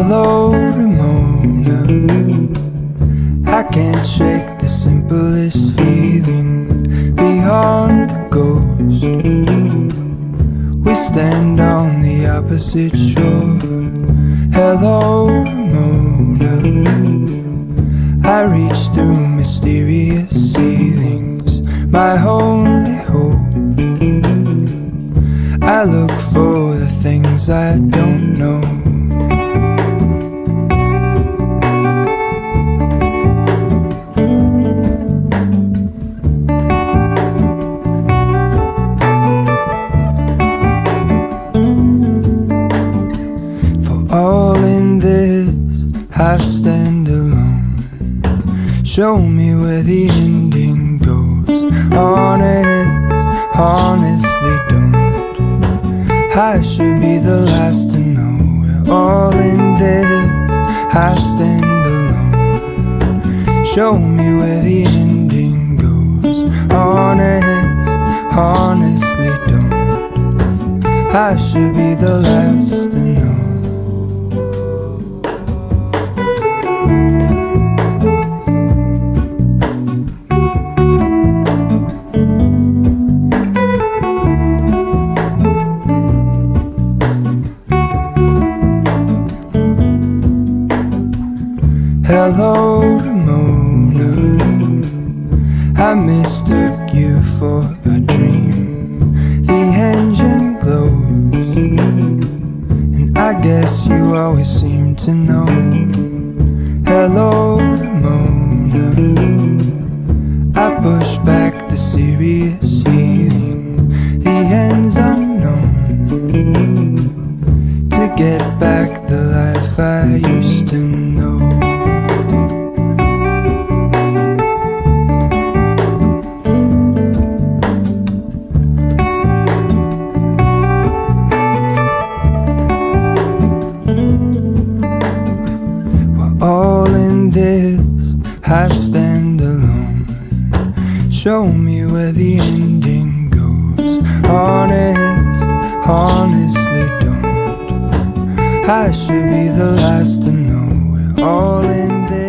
Hello, Ramona. I can't shake the simplest feeling beyond the ghost. We stand on the opposite shore. Hello, Ramona. I reach through mysterious ceilings, my only hope. I look for the things I don't know. Show me where the ending goes. Honest, honestly, don't. I should be the last to know. We're all in this, I stand alone. Show me where the ending goes. Honest, honestly, don't. I should be the last to know. I mistook you for a dream. The engine glows, and I guess you always seem to know. Hello, Ramona. I push back the serious feeling. The end's unknown. To get I stand alone. Show me where the ending goes. Honest, honestly, don't. I should be the last to know. We're all in this.